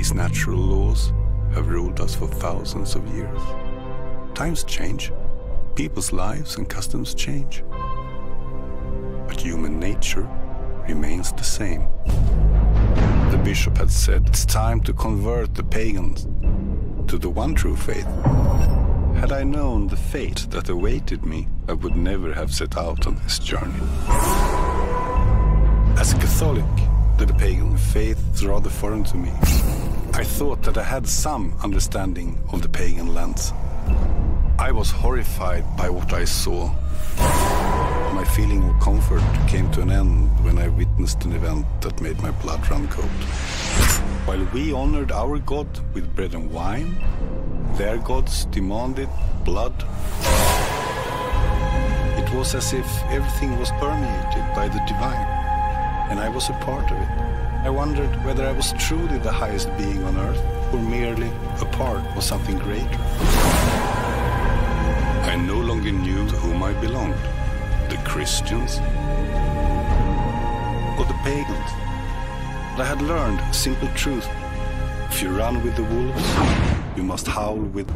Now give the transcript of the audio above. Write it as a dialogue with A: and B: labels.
A: These natural laws have ruled us for thousands of years. Times change, people's lives and customs change. But human nature remains the same. The bishop had said it's time to convert the pagans to the one true faith. Had I known the fate that awaited me, I would never have set out on this journey. As a Catholic, the pagan faith is rather foreign to me. I thought that I had some understanding of the pagan lands. I was horrified by what I saw. My feeling of comfort came to an end when I witnessed an event that made my blood run cold. While we honored our God with bread and wine, their gods demanded blood. It was as if everything was permeated by the divine, and I was a part of it. I wondered whether I was truly the highest being on earth, or merely a part of something greater. I no longer knew to whom I belonged the Christians or the pagans. But I had learned a simple truth. If you run with the wolves, you must howl with